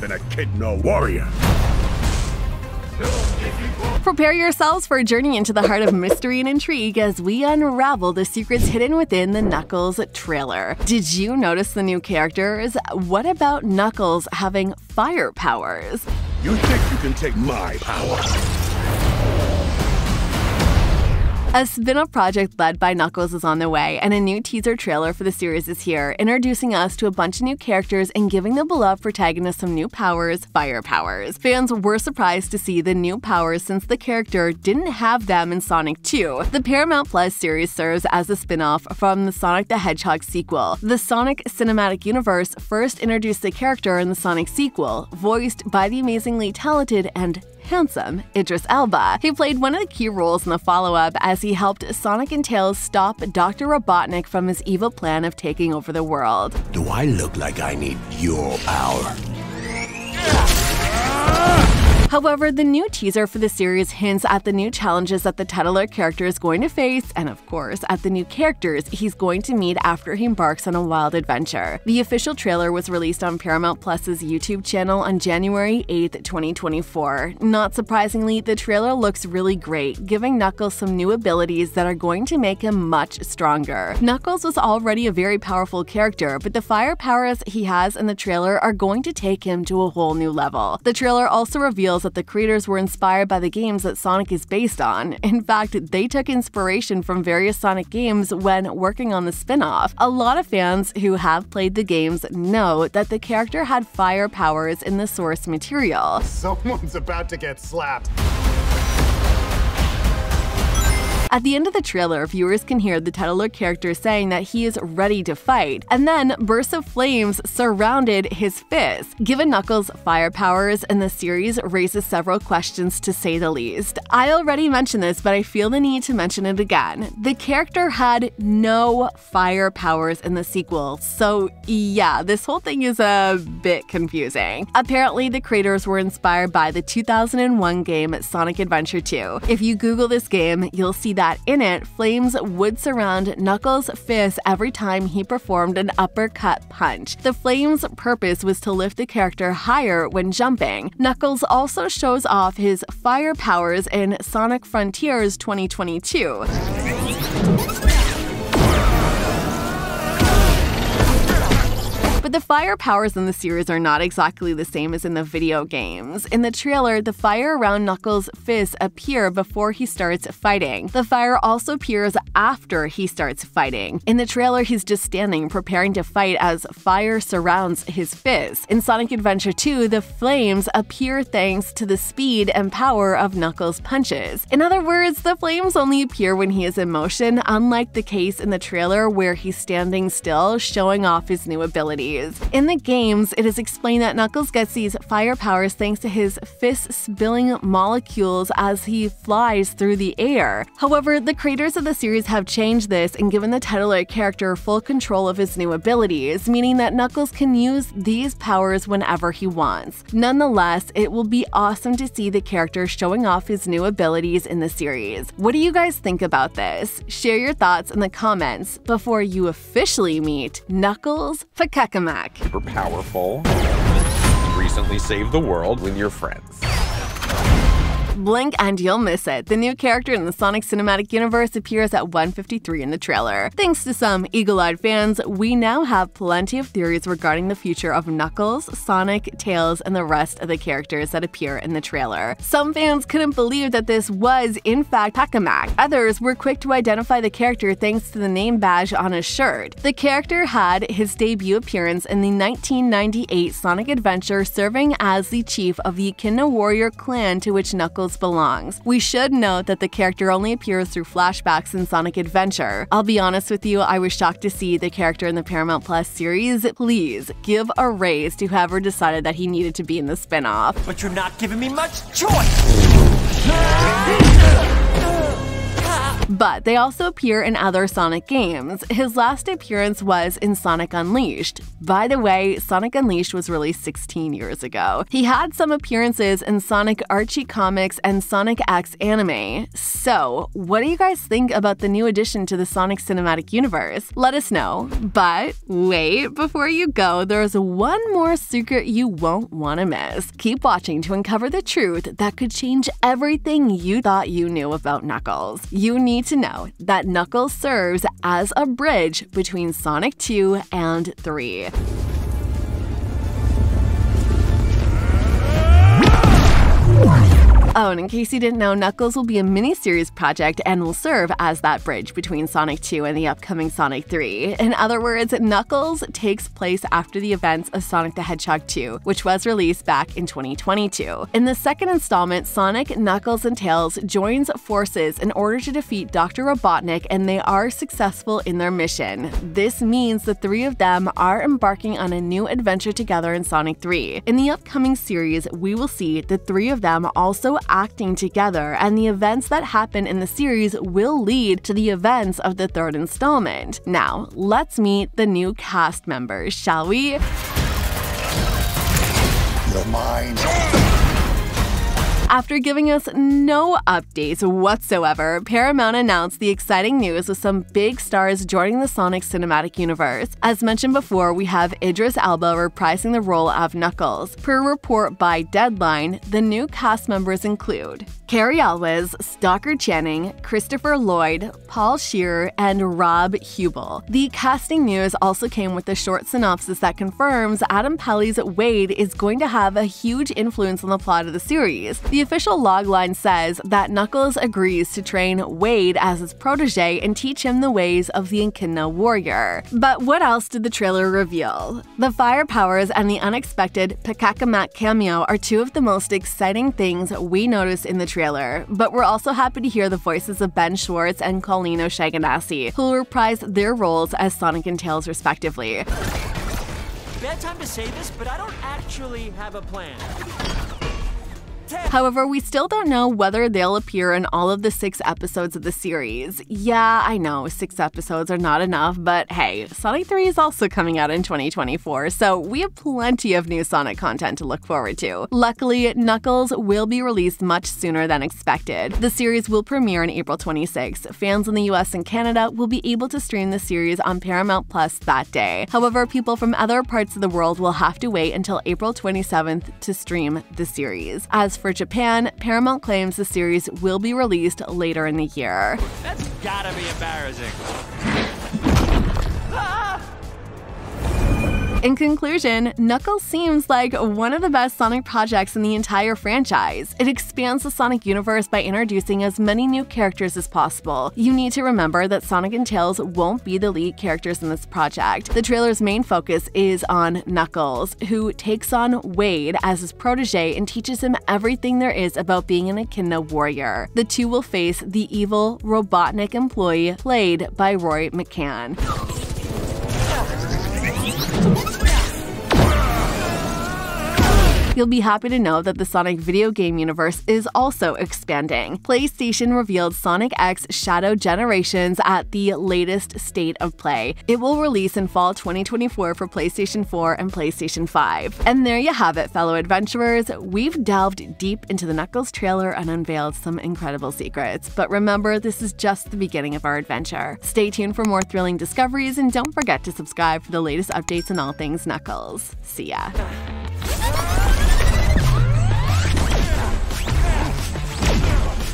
than a warrior. Prepare yourselves for a journey into the heart of mystery and intrigue as we unravel the secrets hidden within the Knuckles trailer. Did you notice the new characters? What about Knuckles having fire powers? You think you can take my power? A spin off project led by Knuckles is on the way, and a new teaser trailer for the series is here, introducing us to a bunch of new characters and giving the beloved protagonist some new powers fire powers. Fans were surprised to see the new powers since the character didn't have them in Sonic 2. The Paramount Plus series serves as a spin off from the Sonic the Hedgehog sequel. The Sonic Cinematic Universe first introduced the character in the Sonic sequel, voiced by the amazingly talented and handsome Idris Elba. He played one of the key roles in the follow up as he helped Sonic and Tails stop Dr. Robotnik from his evil plan of taking over the world. Do I look like I need your power? However, the new teaser for the series hints at the new challenges that the Tettler character is going to face, and of course, at the new characters he's going to meet after he embarks on a wild adventure. The official trailer was released on Paramount Plus's YouTube channel on January 8, 2024. Not surprisingly, the trailer looks really great, giving Knuckles some new abilities that are going to make him much stronger. Knuckles was already a very powerful character, but the fire powers he has in the trailer are going to take him to a whole new level. The trailer also reveals that the creators were inspired by the games that Sonic is based on. In fact, they took inspiration from various Sonic games when working on the spin off. A lot of fans who have played the games know that the character had fire powers in the source material. Someone's about to get slapped. At the end of the trailer, viewers can hear the Tettler character saying that he is ready to fight, and then bursts of flames surrounded his fist. Given Knuckles' fire powers in the series raises several questions to say the least. I already mentioned this, but I feel the need to mention it again. The character had no fire powers in the sequel, so yeah, this whole thing is a bit confusing. Apparently, the creators were inspired by the 2001 game Sonic Adventure 2. If you Google this game, you'll see that in it, flames would surround Knuckles' fist every time he performed an uppercut punch. The flames' purpose was to lift the character higher when jumping. Knuckles also shows off his fire powers in Sonic Frontiers 2022. But the fire powers in the series are not exactly the same as in the video games. In the trailer, the fire around Knuckles' fists appear before he starts fighting. The fire also appears after he starts fighting. In the trailer, he's just standing, preparing to fight as fire surrounds his fists. In Sonic Adventure 2, the flames appear thanks to the speed and power of Knuckles' punches. In other words, the flames only appear when he is in motion, unlike the case in the trailer where he's standing still, showing off his new In the games, it is explained that Knuckles gets these fire powers thanks to his fist spilling molecules as he flies through the air. However, the creators of the series have changed this and given the Tettler character full control of his new abilities, meaning that Knuckles can use these powers whenever he wants. Nonetheless, it will be awesome to see the character showing off his new abilities in the series. What do you guys think about this? Share your thoughts in the comments before you officially meet Knuckles Pachacamac. Super powerful. Recently saved the world with your friends. Blink and you'll miss it. The new character in the Sonic Cinematic Universe appears at 153 in the trailer. Thanks to some eagle eyed fans, we now have plenty of theories regarding the future of Knuckles, Sonic, Tails, and the rest of the characters that appear in the trailer. Some fans couldn't believe that this was, in fact, Pachacamac. Others were quick to identify the character thanks to the name badge on his shirt. The character had his debut appearance in the 1998 Sonic Adventure, serving as the chief of the Echidna Warrior clan to which Knuckles belongs. We should note that the character only appears through flashbacks in Sonic Adventure. I'll be honest with you, I was shocked to see the character in the Paramount Plus series. Please give a raise to whoever decided that he needed to be in the spinoff. But you're not giving me much choice! But they also appear in other Sonic games. His last appearance was in Sonic Unleashed. By the way, Sonic Unleashed was released 16 years ago. He had some appearances in Sonic Archie comics and Sonic X anime. So, what do you guys think about the new addition to the Sonic cinematic universe? Let us know. But wait, before you go, there's one more secret you won't want to miss. Keep watching to uncover the truth that could change everything you thought you knew about Knuckles. You need to know that Knuckles serves as a bridge between Sonic 2 and 3. Oh, and in case you didn't know, Knuckles will be a mini-series project and will serve as that bridge between Sonic 2 and the upcoming Sonic 3. In other words, Knuckles takes place after the events of Sonic the Hedgehog 2, which was released back in 2022. In the second installment, Sonic, Knuckles, and Tails joins forces in order to defeat Dr. Robotnik, and they are successful in their mission. This means the three of them are embarking on a new adventure together in Sonic 3. In the upcoming series, we will see the three of them also acting together, and the events that happen in the series will lead to the events of the third installment. Now, let's meet the new cast members, shall we? After giving us no updates whatsoever, Paramount announced the exciting news with some big stars joining the Sonic cinematic universe. As mentioned before, we have Idris Elba reprising the role of Knuckles. Per report by Deadline, the new cast members include Cary Elwes, Stockard Channing, Christopher Lloyd, Paul Scheer, and Rob Huebel. The casting news also came with a short synopsis that confirms Adam Pally's Wade is going to have a huge influence on the plot of the series. The official logline says that Knuckles agrees to train Wade as his protege and teach him the ways of the Echidna warrior. But what else did the trailer reveal? The fire powers and the unexpected Pachacamac cameo are two of the most exciting things we noticed in the trailer, but we're also happy to hear the voices of Ben Schwartz and Colleen O'Shaughnessy, who reprise their roles as Sonic and Tails respectively. Bad time to say this, but I don't actually have a plan. However, we still don't know whether they'll appear in all of the six episodes of the series. Yeah, I know, six episodes are not enough, but hey, Sonic 3 is also coming out in 2024, so we have plenty of new Sonic content to look forward to. Luckily, Knuckles will be released much sooner than expected. The series will premiere on April 26. Fans in the US and Canada will be able to stream the series on Paramount Plus that day. However, people from other parts of the world will have to wait until April 27th to stream the series. As for Japan, Paramount claims the series will be released later in the year. That's gotta be embarrassing. Ah! In conclusion, Knuckles seems like one of the best Sonic projects in the entire franchise. It expands the Sonic universe by introducing as many new characters as possible. You need to remember that Sonic and Tails won't be the lead characters in this project. The trailer's main focus is on Knuckles, who takes on Wade as his protege and teaches him everything there is about being an Echidna warrior. The two will face the evil Robotnik employee played by Roy McCann. You'll be happy to know that the Sonic video game universe is also expanding. PlayStation revealed Sonic X Shadow Generations at the latest state of play. It will release in fall 2024 for PlayStation 4 and PlayStation 5. And there you have it, fellow adventurers. We've delved deep into the Knuckles trailer and unveiled some incredible secrets. But remember, this is just the beginning of our adventure. Stay tuned for more thrilling discoveries and don't forget to subscribe for the latest updates on all things Knuckles. See ya.